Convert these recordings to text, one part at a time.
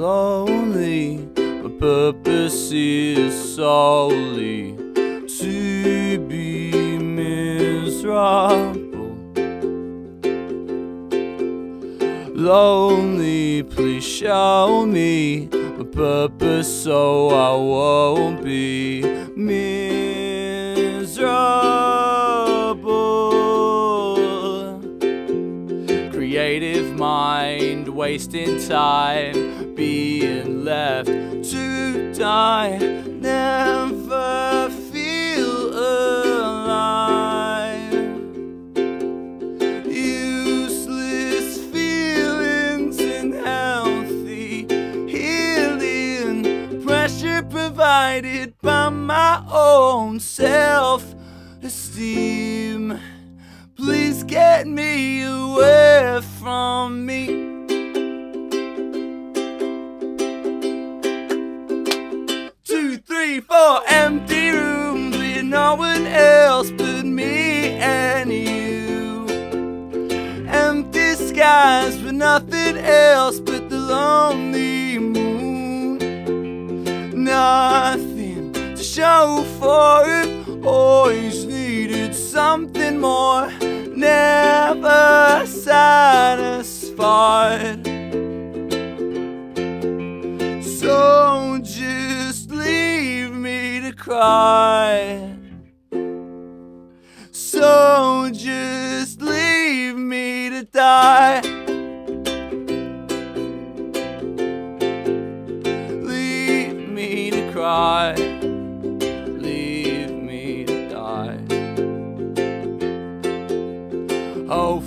lonely. My purpose is solely to be miserable. Lonely, please show me a purpose so I won't be miserable. Wasting time, being left to die. Never feel alive. Useless feelings and healthy healing. Pressure provided by my own self esteem. Please get me away from me. Four empty rooms with no one else but me and you. Empty skies with nothing else but the lonely moon. Nothing to show for it, always needed something more. Never satisfied. Cry. So just leave me to die. Leave me to cry. Leave me to die. Will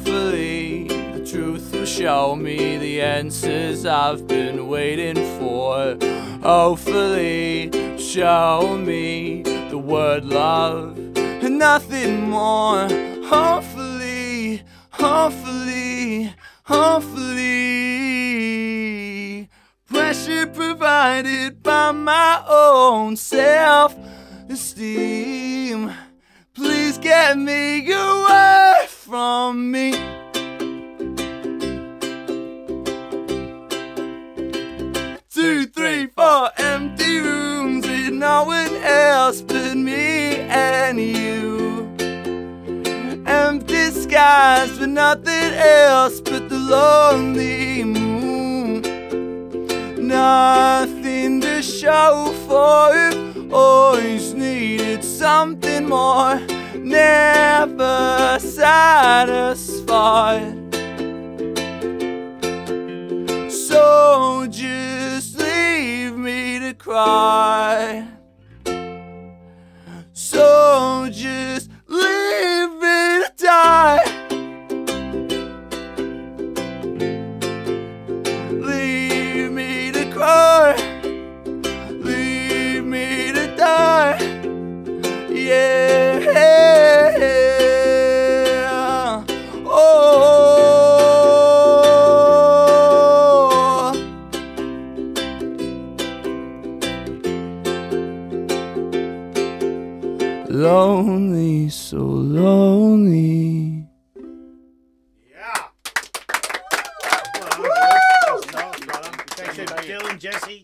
show me the answers I've been waiting for. Hopefully, show me the word love and nothing more. Hopefully, hopefully, hopefully. Pressure provided by my own self esteem. Please get me away Four empty rooms with no one else but me and you. Empty skies with nothing else but the lonely moon. Nothing to show for it, always needed something more. Never satisfied. Cry. Lonely, so lonely. Yeah. Well, Dylan, Jesse.